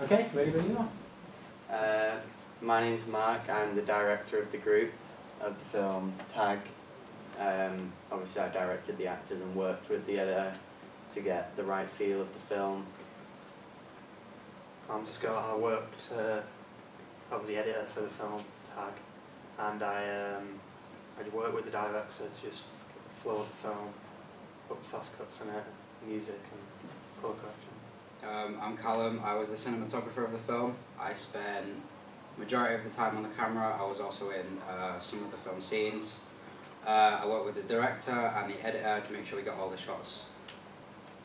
Okay, ready when you are. Uh, my name's Mark. I'm the director of the group of the film Tag. Um, obviously, I directed the actors and worked with the editor to get the right feel of the film. I'm Scott. I worked. Uh, I was the editor for the film Tag, and I um, I worked with the director to just get the flow of the film, put fast cuts in it, music and colour correction. Um, I'm Callum. I was the cinematographer of the film. I spent majority of the time on the camera. I was also in uh, some of the film scenes. Uh, I worked with the director and the editor to make sure we got all the shots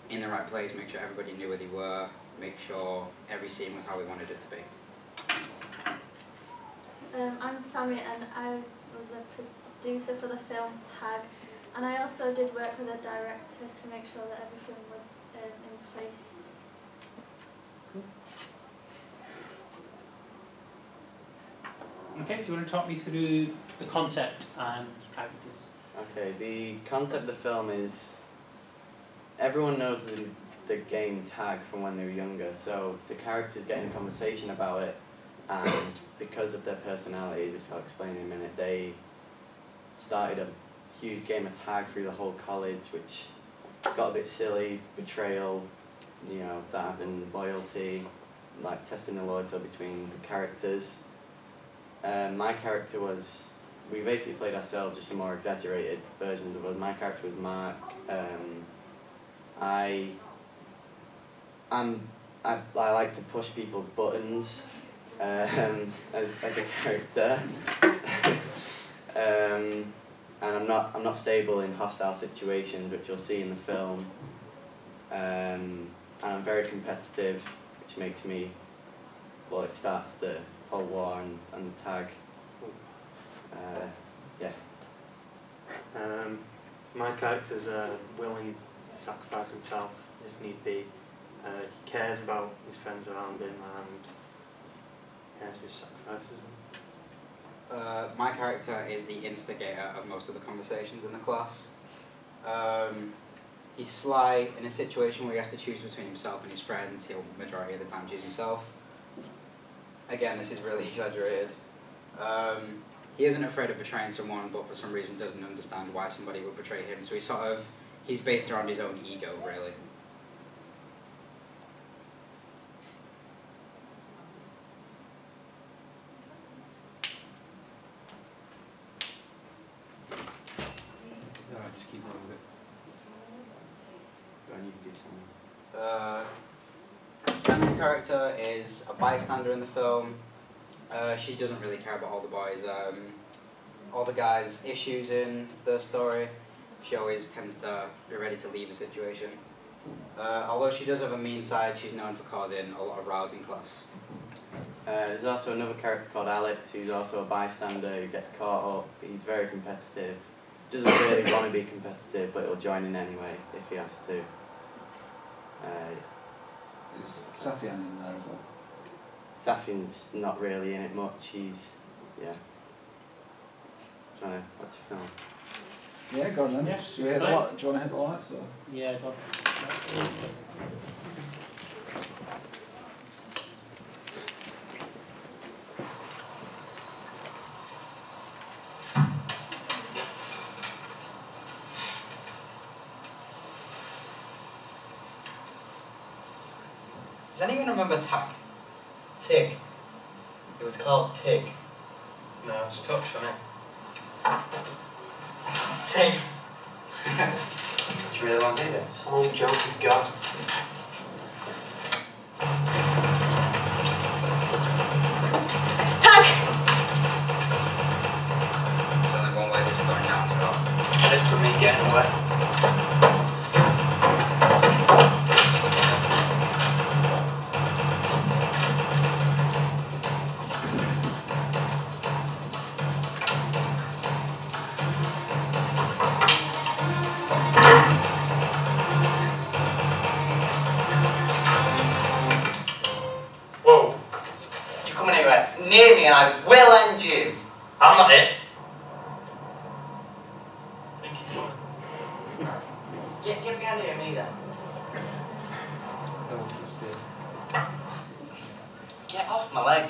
in the right place, make sure everybody knew where they were, make sure every scene was how we wanted it to be. Um, I'm Sammy and I was the producer for the film Tag and I also did work with the director to make sure that everything was um, in place. Okay, do you want to talk me through the concept and characters? Okay, the concept of the film is everyone knows the, the game tag from when they were younger, so the characters get in a conversation about it, and because of their personalities, which I'll explain in a minute, they started a huge game of tag through the whole college, which got a bit silly, betrayal, you know, that happened, loyalty, like testing the loyalty between the characters. Um, my character was we basically played ourselves, just some more exaggerated versions of us. My character was Mark. Um, I, I'm, I, I like to push people's buttons um, as, as a character. um, and I'm not, I'm not stable in hostile situations, which you'll see in the film. Um, and I'm very competitive, which makes me, well, it starts the whole war and, and the tag. Uh, yeah. Um, my character's uh, willing to sacrifice himself if need be. Uh, he cares about his friends around him and yeah, just sacrifices them. Uh, my character is the instigator of most of the conversations in the class. Um, he's sly in a situation where he has to choose between himself and his friends. He'll majority of the time choose himself. Again, this is really exaggerated. Um, he isn't afraid of betraying someone, but for some reason doesn't understand why somebody would betray him. So he's sort of he's based around his own ego, really. No, just keep going with it. On, you can do something. Uh, Sandy's character is a bystander in the film. Uh, she doesn't really care about all the boys. Um, all the guys' issues in the story. She always tends to be ready to leave a situation. Uh, although she does have a mean side, she's known for causing a lot of rows in class. Uh, there's also another character called Alex, who's also a bystander who gets caught up. He's very competitive. Doesn't really want to be competitive, but he'll join in anyway if he has to. Uh, Is Safian in there as well? Safian's not really in it much. He's, yeah. Trying to watch the film. Yeah, go on then. Yeah, do, you hit the right. do you want to hit the lights or? Yeah, go on. Does anyone remember Tack? Tig. It was called Tig. No, it's touched on it. Tig. Do you really want to do this? Only joke you got. Tag! There's only one way this is going down, Scott. This for me getting away. near me and I will end you. I'm not it. I think he's gone. get, get behind him either. Get off my leg.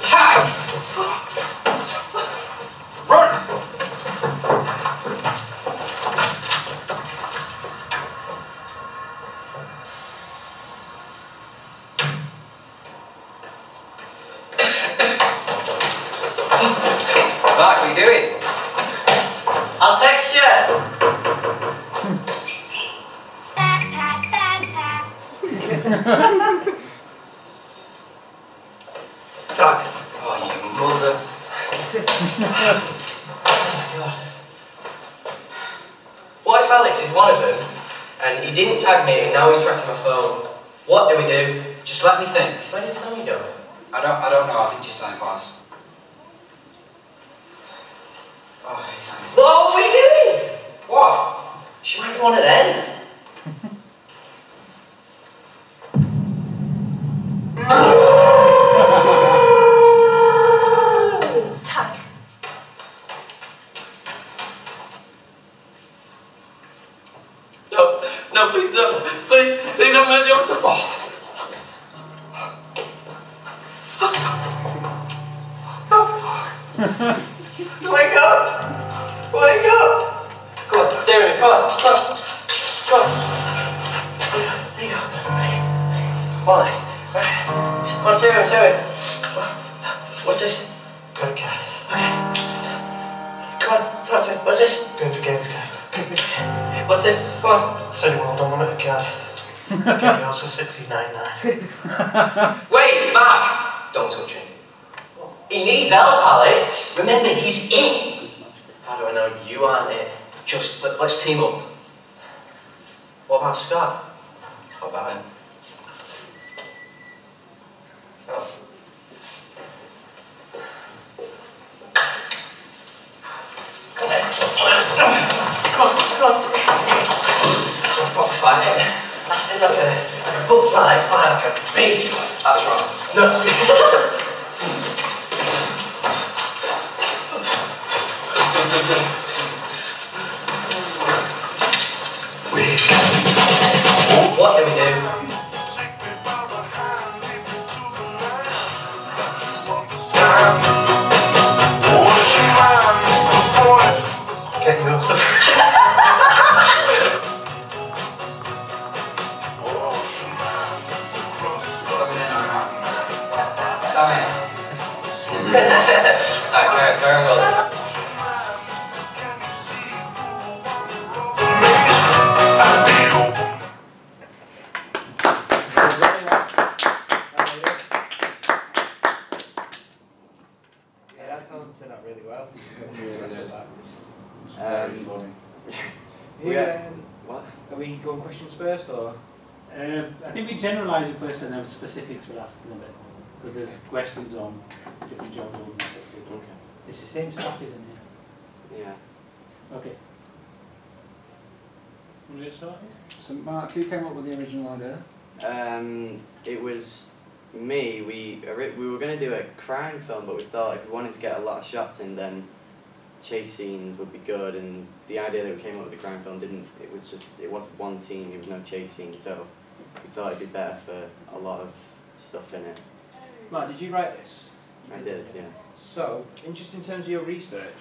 Tag! Run! Mark, what are you doing? I'll text this? Credit card. Okay. Come on, talk to me. What's this? Going to games card. What's this? Come on. City World unlimited card. Get yours for sixty nine nine. Wait, back! Don't touch him. He needs help, Alex. Remember, he's in. How do I know you aren't in? Just let, let's team up. What about Scott? What about him? Oh. Come on, come on, come on, come on. What fight? I said like a, like a bullfight, fight like a big. That's wrong. No. Sammy. Alright, very, very well. Yeah, that tells them that really well. It's very Um, funny. Who, Yeah. um, What? are we going questions first or? Uh, I think we generalise it first and then specifics we'll ask in a bit. Because there's questions on different job roles and stuff. Okay. It's the same stuff, isn't it? Yeah. Okay. Want to get started? So Mark, who came up with the original idea? Um, it was me. We we were gonna do a crime film, but we thought if we wanted to get a lot of shots in, then chase scenes would be good. And the idea that we came up with the crime film didn't. It was just it was one scene. There was no chase scene, so we thought it'd be better for a lot of stuff in it. Mark, did you write this? You I did, yeah. So, in just in terms of your research,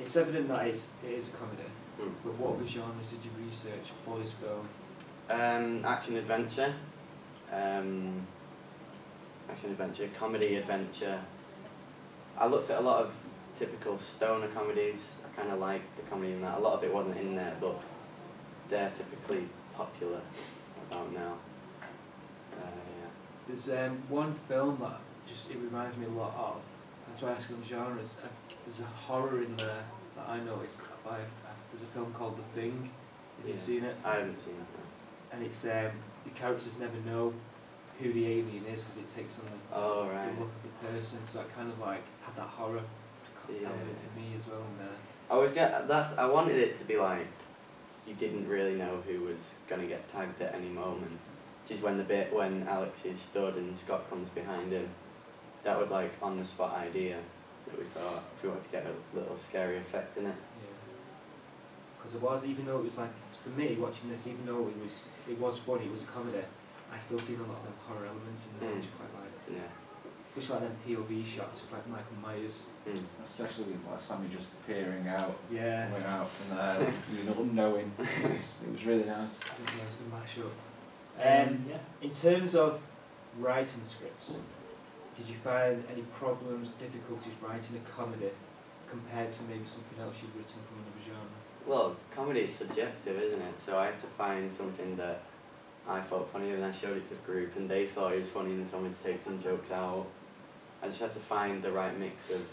it's evident that it's, it is a comedy. Hmm. But what genres did you research for this film? Um, action adventure, um, action adventure, comedy adventure. I looked at a lot of typical stoner comedies. I kind of liked the comedy in that. A lot of it wasn't in there, but they're typically popular about now. There's um, one film that just it reminds me a lot of. That's why I ask on genres. Uh, there's a horror in there that I know is by. There's a film called The Thing. Have you Yeah. seen it? I haven't seen it. and it's um, the characters never know who the alien is because it takes on like Oh right. the look of the person, so it kind of like had that horror Yeah. element for me as well in there. I was get that's I wanted it to be like you didn't really know who was gonna get tagged at any moment. Which is when the bit when Alex is stood and Scott comes behind him. That was like on the spot idea that we thought if we wanted to get a little scary effect in it. Because it was, even though it was like, for me watching this, even though it was it was funny, it was a comedy, I still seen a lot of them horror elements in there, which I quite liked. Yeah. Especially like them POV shots, with like Michael Myers. Mm. Especially with like Sammy just peering out, Yeah. coming out from there, you know, unknowing. It was, it was really nice. I think yeah, it was a good mashup. Um, Um, yeah. In terms of writing scripts, did you find any problems, difficulties writing a comedy compared to maybe something else you've written from another genre? Well, comedy is subjective, isn't it? So I had to find something that I thought funny, and I showed it to the group, and they thought it was funny, and they told me to take some jokes out. I just had to find the right mix of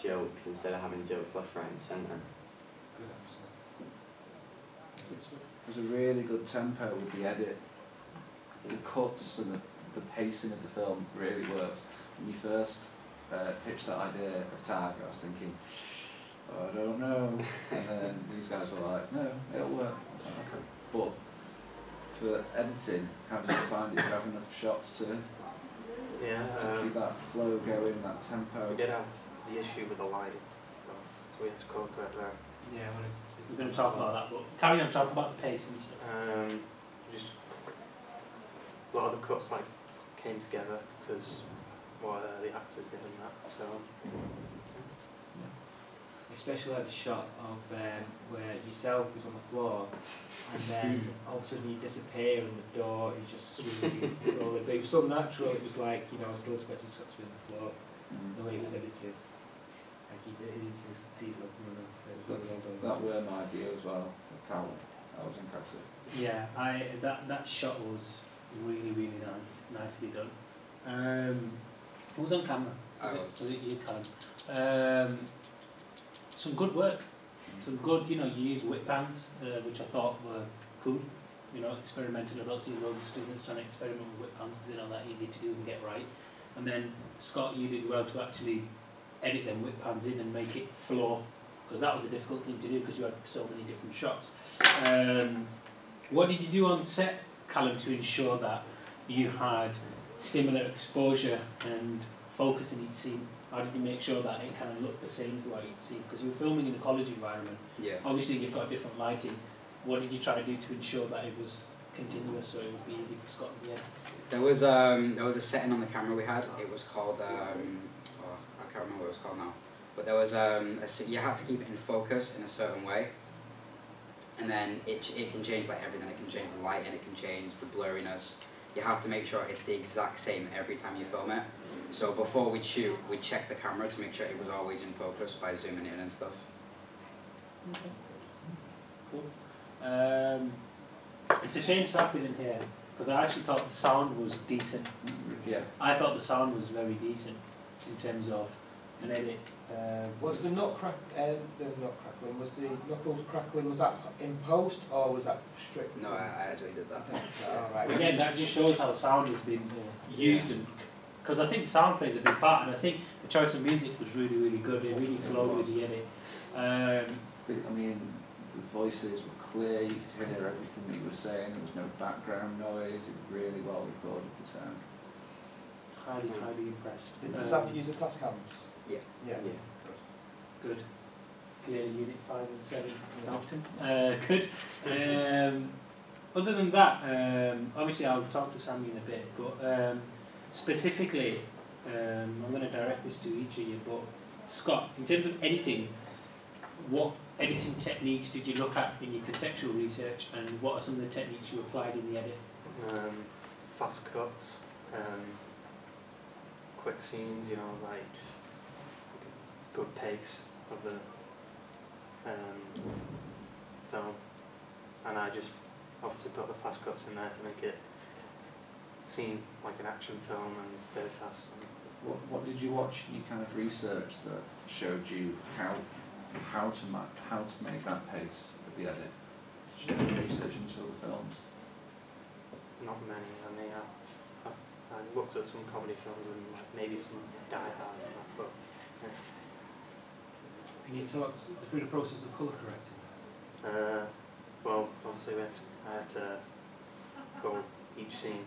jokes instead of having jokes left, right, and centre. Good answer. There's a really good tempo with the edit. The cuts and the, the pacing of the film really worked. When you first uh, pitched that idea of Tag, I was thinking, oh, I don't know. and then these guys were like, no, it'll work. I was like, okay. But for editing, how did you find it? Did you have enough shots to, yeah, to Yeah, keep um, that flow going, that tempo? we did have the issue with the lighting, so, so we had to co correct that. Yeah, when We're going to talk about that, but carry on talking about the pace and stuff. Um, just a lot of the cuts like came together because what uh, the actors did and that. So especially like the shot of um, where yourself is on the floor and then all of a sudden you disappear and the door is just swinging slowly. But it was so natural, it was like, you know, I was still expecting Scott to be on the floor. Mm. The way it was edited, like he did, he didn't see- see something enough. It well. That were my view as well. That was impressive. Yeah, I that that shot was really really nice, nicely done. Um, who was on camera? I Was it, was. it you, Callum? Um, some good work. Some good, you know, you use whip pans, uh, which I thought were cool. You know, experimenting I don't see loads of students trying to experiment with whip pans because they're not that easy to do and get right. And then Scott, you did well to actually edit them whip pans in and make it flow because that was a difficult thing to do because you had so many different shots. Um, what did you do on set, Callum, to ensure that you had similar exposure and focus in each scene? How did you make sure that it kind of looked the same throughout each scene? Because you were filming in a college environment. Yeah. Obviously, you've got different lighting. What did you try to do to ensure that it was continuous so it would be easy for Scott get? There was um there was a setting on the camera we had. It was called um can't remember what it was called now. But there was um a, s- you had to keep it in focus in a certain way. And then it it can change like everything. It can change the light and It can change the blurriness. You have to make sure it's the exact same every time you film it. So before we shoot, we check the camera to make sure it was always in focus by zooming in and stuff. Cool. Um, it's a shame Saf isn't here because I actually thought the sound was decent. Yeah. I thought the sound was very decent in terms of an edit. Um, Was the nut crack, uh, the nut crackling, was the knuckles crackling, was that in post or was that strict? No, I, I actually did that. Alright. Again, that just shows how sound has been uh, used, and because I think sound plays a big part, and I think the choice of music was really, really good. It really flowed with the edit. Um, The, I mean, the voices were clear, you could hear everything that you were saying, there was no background noise, it was really well recorded, the sound. highly, highly impressed. Did Um, Saf use the Tascams? Yeah. Yeah. Yeah. Good. Clear unit five and seven often. Uh, good. Um, other than that, um, obviously I'll talk to Sammy in a bit, but um, specifically, um, I'm going to direct this to each of you. But Scott, in terms of editing, what editing techniques did you look at in your contextual research, and what are some of the techniques you applied in the edit? um, fast cuts, um, quick scenes. You know, like just good pace of the um, film, and I just obviously put the fast cuts in there to make it seem like an action film and very fast. What, what did you watch, you kind of research that showed you how, how to ma- how to make that pace of the edit? Did you do research into other films? not many. I mean, I, I, I looked at some comedy films and like maybe some Die Hard but Can you talk through the process of colour correcting? uh, well, obviously we had to, I had to go each scene,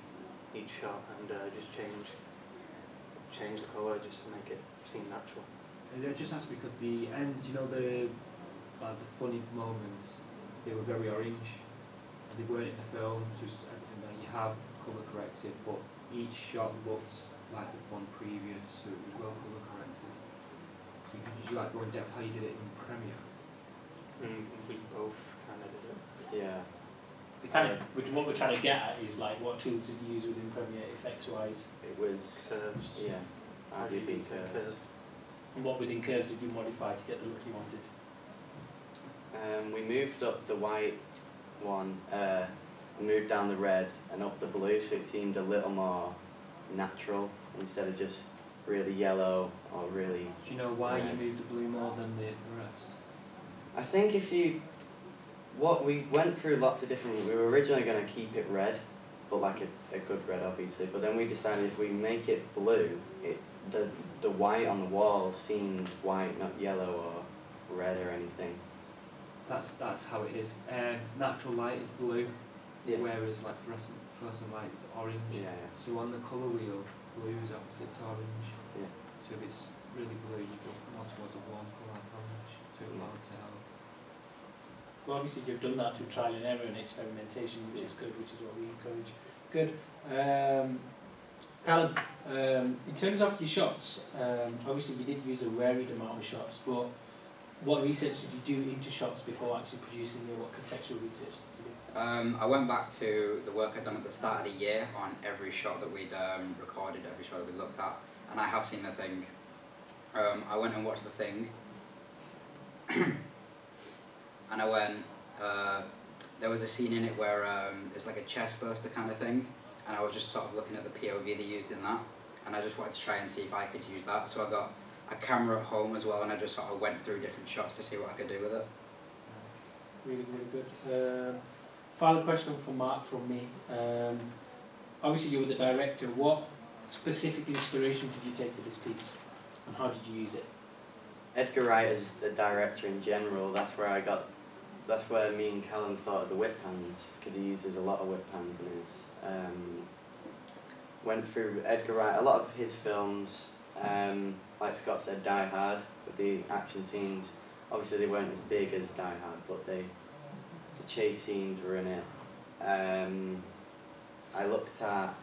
each shot, and uh, just change change the colour just to make it seem natural. Uh, I just asked because the end, you know, the uh, the funny moments, they were very orange, and they weren't in the film. So it's, and and then you have colour corrected, but each shot looked like the one previous, so it was well colour corrected. So did you like go in depth how you did it in Premiere? And we both kind of did it. Yeah. The kind of, which what we're trying to get at is like what tools did you use within Premiere effects wise, It was. Curves. Yeah. RGB curves. and what within curves did you modify to get the look you wanted? Um, we moved up the white one, uh, moved down the red and up the blue, so it seemed a little more natural instead of just really yellow or really. Do you know why you Red. moved the blue more than the, the rest? I think if you, what we went through lots of different. We were originally going to keep it red, but like a, a good red, obviously. But then we decided if we make it blue, it the the white on the walls seemed white, not yellow or red or anything. That's that's how it is. Um, natural light is blue, Yeah. whereas like fluorescent fluorescent light is orange. Yeah. yeah. So on the colour wheel, blue is opposite to orange. Yeah. So if it's really blue, you go more towards a warm colour like to balance it. Well, obviously you've done that through trial and error and experimentation, which is good, which is what we encourage. Good. Um, Callum, um, in terms of your shots, um, obviously you did use a varied amount of shots, but what research did you do into shots before actually producing them? What contextual research did you do? Um, I went back to the work I'd done at the start of the year on every shot that we'd um, recorded, every shot that we'd looked at, and I have seen the thing. Um, I went and watched the thing, and I went. Uh, there was a scene in it where um, it's like a chest burster kind of thing, and I was just sort of looking at the POV they used in that, and I just wanted to try and see if I could use that. So I got a camera at home as well, and I just sort of went through different shots to see what I could do with it. Really, really good. Um, final question for Mark from me. Um, obviously you were the director. What specific inspiration did you take for this piece, and how did you use it? Edgar Wright as a director in general, that's where I got, that's where me and Callum thought of the whip pans, because he uses a lot of whip pans in his, um, went through Edgar Wright, a lot of his films, um, like Scott said, Die Hard, with the action scenes, obviously they weren't as big as Die Hard, but they, the chase scenes were in it. Um, I looked at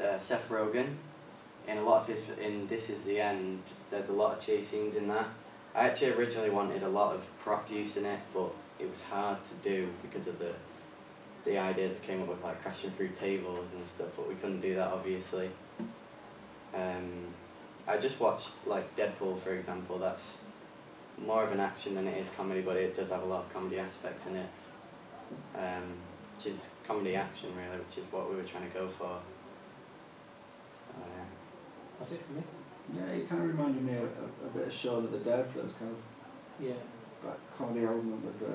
uh, Seth Rogen, in a lot of his in This Is the End, there's a lot of chase scenes in that. I actually originally wanted a lot of prop use in it, but it was hard to do because of the the ideas that came up with like crashing through tables and stuff, but we couldn't do that obviously. Um, I just watched like Deadpool for example, that's more of an action than it is comedy, but it does have a lot of comedy aspects in it. Um, which is comedy action really, which is what we were trying to go for. So. That's it for me. Yeah, it kind of reminded me of, of a bit of Shaun of the Dead. There's kind of Yeah. that comedy element with the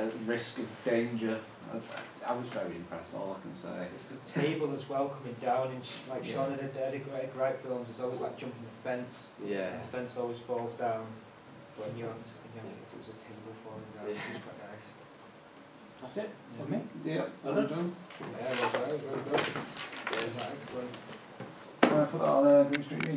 uh, risk of danger. I, I was very impressed. All I can say. It's the table as well coming down in sh- like Yeah. Shaun of the Dead, in great, great films. It's always like jumping the fence, Yeah. and the fence always falls down. When you're on, when you're, it was a table falling down, which was quite nice. That's it for me. Yeah, Well well done. done. Yeah, well, very, very good. Excellent. Can I put that on uh, Green Street Media?